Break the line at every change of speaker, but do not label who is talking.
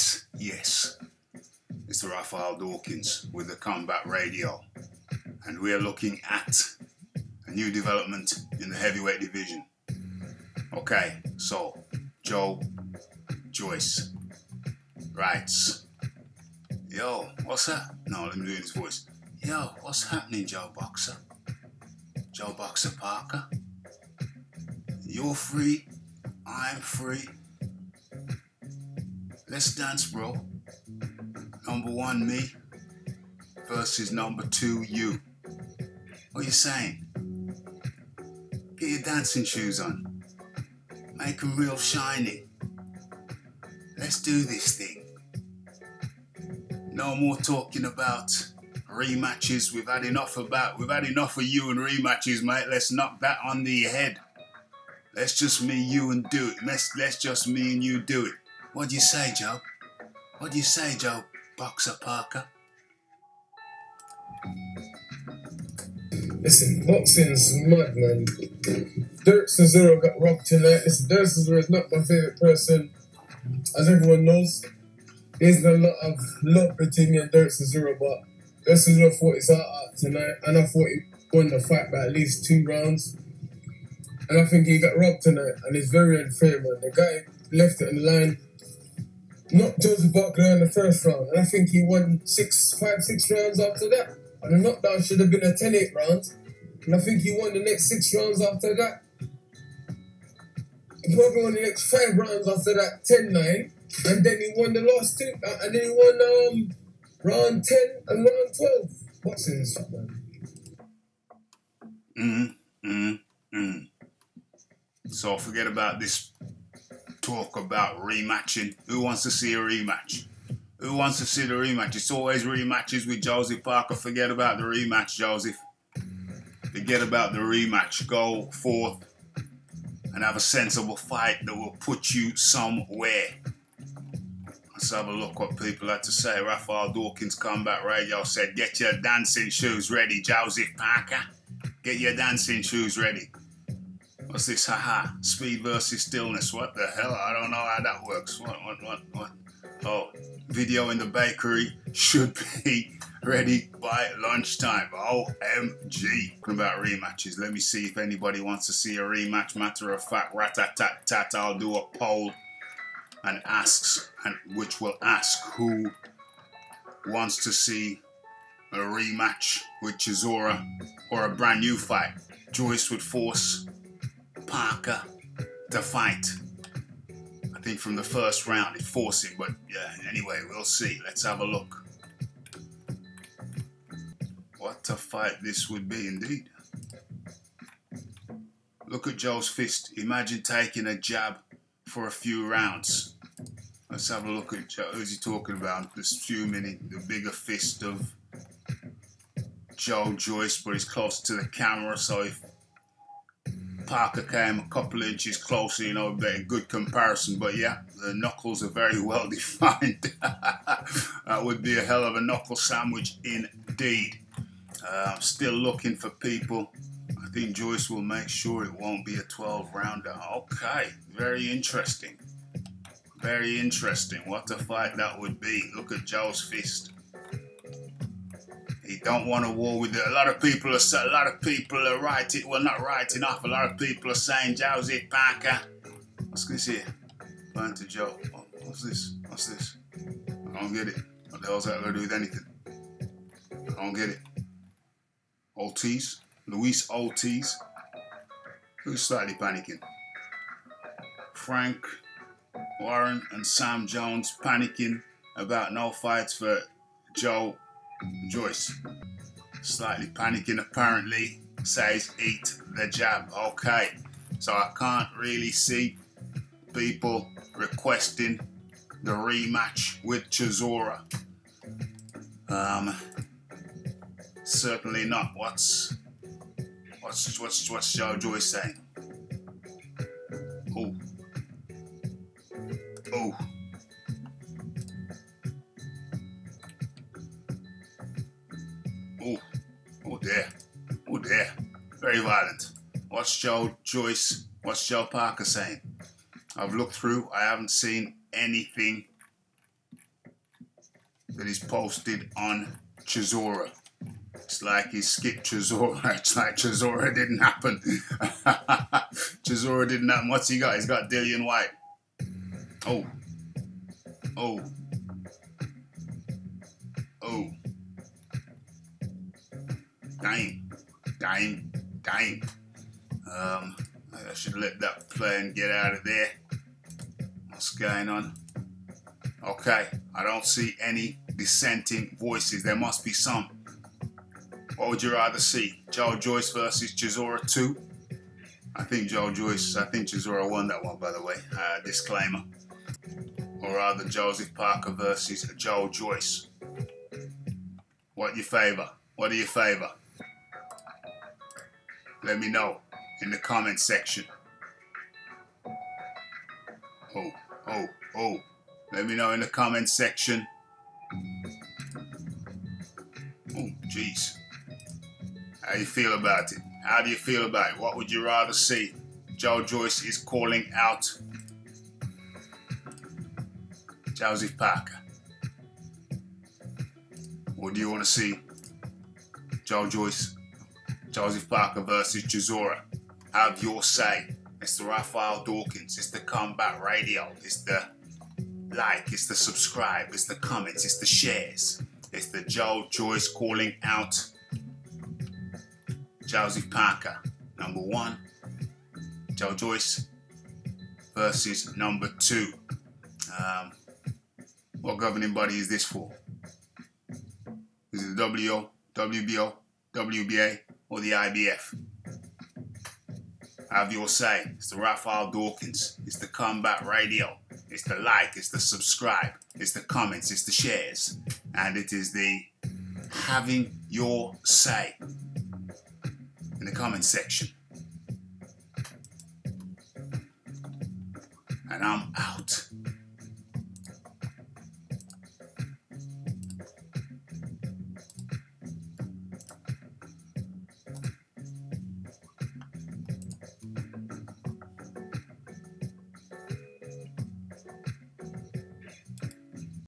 Yes, yes. It's Raphael Dawkins with the Combat Radio. And we are looking at a new development in the heavyweight division. Okay, so Joe Joyce writes, Yo, what's that? No, let me do his voice. Yo, what's happening, Joe Boxer? Joe Boxer Parker? You're free, I'm free. Let's dance, bro. Number one, me versus number two, you. What are you saying? Get your dancing shoes on. Make them real shiny. Let's do this thing. No more talking about rematches. We've had enough about we've had enough of you and rematches, mate. Let's knock that on the head. Let's just me, you, and do it. Let's let's just me and you do it. What do you say, Joe? What do you say, Joe Boxer Parker?
Listen, boxing's mad, man. Derek Chisora got robbed tonight. Listen, Derek Chisora is not my favorite person. As everyone knows, there's a lot of love between me and Derek Chisora, but Derek Chisora fought his heart tonight, and I thought he won the fight by at least two rounds. And I think he got robbed tonight, and it's very unfair, man. The guy left it in the line, knocked Joseph Parker in the first round, and I think he won six, five, six rounds after that. And the knockdown should have been a 10 8 round. And I think he won the next six rounds after that. He probably won the next five rounds after that 10 9. And then he won the last two. Uh, and then he won um, round 10 and round 12. What's in this, man?
Mm, mm, mm. So forget about this talk about rematching. Who wants to see a rematch? Who wants to see the rematch? It's always rematches with Joseph Parker. Forget about the rematch, Joseph. Forget about the rematch. Go forth and have a sensible fight that will put you somewhere. Let's have a look what people had to say. Raphael Dawkins Combat Radio said, Get your dancing shoes ready, Joseph Parker. Get your dancing shoes ready. What's this? Haha. Speed versus stillness. What the hell? I don't know how that works. What, what, what, what? Oh, video in the bakery should be ready by lunchtime. OMG. Talking about rematches. Let me see if anybody wants to see a rematch. Matter of fact, rat tat tat tat. I'll do a poll and asks, and which will ask who wants to see a rematch with Chisora or a brand new fight. Joyce would force Parker to fight. I think from the first round it forced him, but yeah, anyway, we'll see. Let's have a look. What a fight this would be indeed. Look at Joe's fist. Imagine taking a jab for a few rounds. Let's have a look at Joe. Who's he talking about? This few minutes, the bigger fist of Joe Joyce, but he's close to the camera, so if Parker came a couple inches closer, you know, a good comparison. But yeah, the knuckles are very well defined. that would be a hell of a knuckle sandwich indeed. Uh, I'm still looking for people. I think Joyce will make sure it won't be a 12 rounder. Okay, very interesting. Very interesting. What a fight that would be. Look at Joe's fist. He don't want a war with it. A lot of people are a lot of people are writing well not writing off. A lot of people are saying Joseph Parker. What's this here? Burn to Joe. What's this? What's this? I don't get it. What the hell's that got to do with anything? I don't get it. Ortiz, Luis Ortiz. Who's slightly panicking? Frank Warren and Sam Jones panicking about no fights for Joe Joyce. Slightly panicking apparently. Says eat the jab. Okay. So I can't really see people requesting the rematch with Chisora. Um certainly not. What's what's what's what's Joe Joyce saying? Dear. Very violent. What's Joe Joyce? What's Joe Parker saying? I've looked through. I haven't seen anything that is posted on Chisora. It's like he skipped Chisora. It's like Chisora didn't happen. Chisora didn't happen. What's he got? He's got Dillian Whyte. Oh. Oh. Oh. Damn. Damn. Damn. Um, I should let that play and get out of there. What's going on? Okay, I don't see any dissenting voices. There must be some. What would you rather see? Joe Joyce versus Chisora 2? I think Joe Joyce, I think Chisora won that one, by the way. Uh, disclaimer. Or rather, Joseph Parker versus Joe Joyce. What you favour? What do you favour? Let me know in the comment section. Oh, oh, oh. Let me know in the comment section. Oh, jeez. How you feel about it? How do you feel about it? What would you rather see? Joe Joyce is calling out Joseph Parker. What do you want to see? Joe Joyce, Joseph Parker versus Chisora. Have your say. It's the Raphael Dawkins. It's the Combat Radio. It's the like. It's the subscribe. It's the comments. It's the shares. It's the Joe Joyce calling out Joseph Parker. Number one, Joe Joyce versus number two. Um, what governing body is this for? Is it the WO, WBO, WBA, or the IBF? Have your say. It's the Raphael Dawkins. It's the Combat Radio. It's the like. It's the subscribe. It's the comments. It's the shares. And it is the having your say in the comment section. And I'm out.